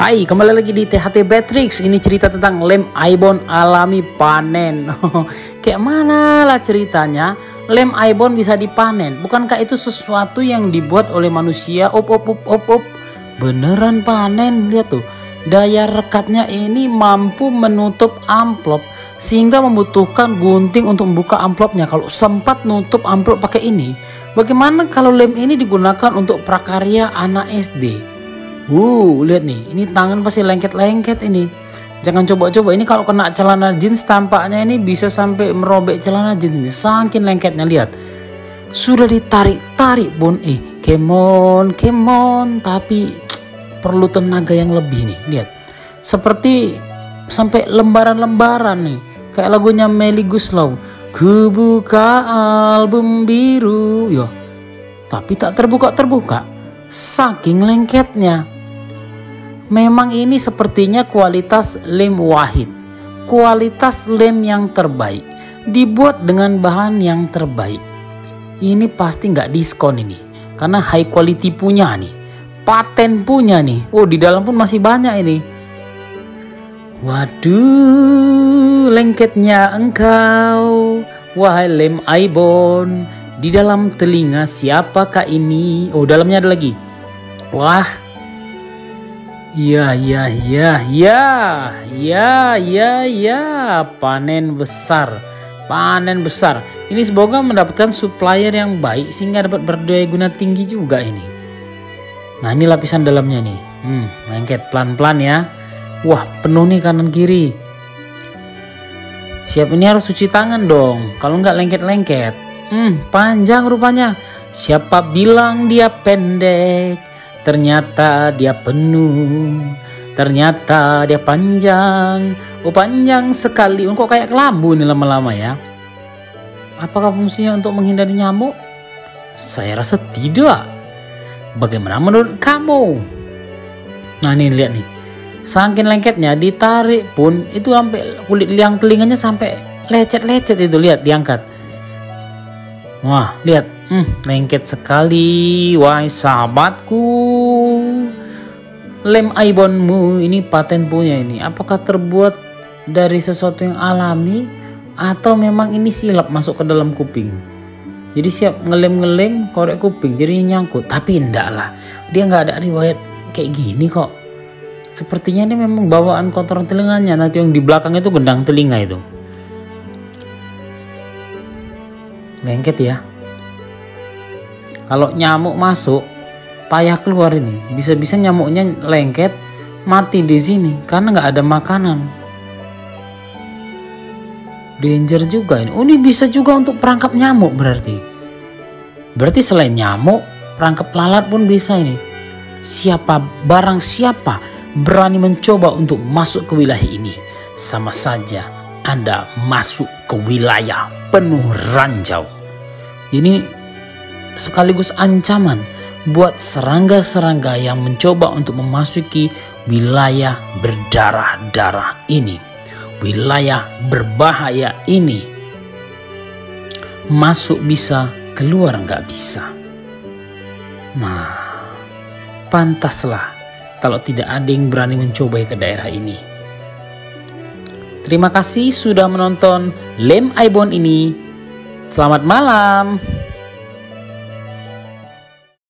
Hai, kembali lagi di THT Beatrix. Ini cerita tentang lem Aibon alami panen. Kayak mana lah ceritanya? Lem Aibon bisa dipanen. Bukankah itu sesuatu yang dibuat oleh manusia? Op op op op op. Beneran panen, lihat tuh. Daya rekatnya ini mampu menutup amplop sehingga membutuhkan gunting untuk membuka amplopnya. Kalau sempat nutup amplop pakai ini, bagaimana kalau lem ini digunakan untuk prakarya anak SD? Uh, lihat nih, ini tangan pasti lengket-lengket ini. Jangan coba-coba ini kalau kena celana jeans tampaknya ini bisa sampai merobek celana jeans ini. Saking lengketnya lihat. Sudah ditarik-tarik pun eh kemon, kemon tapi perlu tenaga yang lebih nih. Lihat. Seperti sampai lembaran-lembaran nih. Kayak lagunya Melly Guslow. Kubuka album biru. Yo. Tapi tak terbuka-terbuka. Saking lengketnya. Memang ini sepertinya kualitas lem wahid. Kualitas lem yang terbaik. Dibuat dengan bahan yang terbaik. Ini pasti nggak diskon ini. Karena high quality punya nih. Paten punya nih. Oh di dalam pun masih banyak ini. Waduh, lengketnya engkau. Wahai lem Aibon, di dalam telinga siapakah ini? Oh, dalamnya ada lagi. Wah, Ya, ya, ya, ya, ya, ya, ya, panen besar, panen besar. Ini semoga mendapatkan supplier yang baik sehingga dapat berdaya guna tinggi juga ini. Nah ini lapisan dalamnya nih, hmm, lengket pelan-pelan ya. Wah penuh nih kanan kiri. Siap ini harus cuci tangan dong, kalau nggak lengket-lengket. Hmm, panjang rupanya. Siapa bilang dia pendek? Ternyata dia penuh Ternyata dia panjang. Oh panjang sekali. Oh, Kok kayak kelambu nih lama-lama ya? Apakah fungsinya untuk menghindari nyamuk? Saya rasa tidak. Bagaimana menurut kamu? Nah ini lihat nih. Saking lengketnya ditarik pun Itu sampai kulit liang telinganya sampai lecet-lecet itu. Lihat diangkat. Wah lihat Hmm, lengket sekali, wahai sahabatku. Lem aibonmu ini paten punya ini. Apakah terbuat dari sesuatu yang alami atau memang ini silap masuk ke dalam kuping? Jadi siap ngelem-ngelem korek kuping jadi nyangkut. Tapi enggak lah, dia nggak ada riwayat kayak gini kok. Sepertinya ini memang bawaan kotoran telinganya. Nanti yang di belakang itu gendang telinga itu. Lengket ya. Kalau nyamuk masuk, payah keluar ini. Bisa-bisa nyamuknya lengket, mati di sini karena nggak ada makanan. Danger juga ini. Oh ini bisa juga untuk perangkap nyamuk berarti. Berarti selain nyamuk, perangkap lalat pun bisa ini. Siapa barang siapa berani mencoba untuk masuk ke wilayah ini, sama saja Anda masuk ke wilayah penuh ranjau. Ini sekaligus ancaman buat serangga-serangga yang mencoba untuk memasuki wilayah berdarah-darah ini. Wilayah berbahaya ini. Masuk bisa, keluar nggak bisa. Nah, pantaslah kalau tidak ada yang berani mencoba ke daerah ini. Terima kasih sudah menonton Lem Aibon ini. Selamat malam.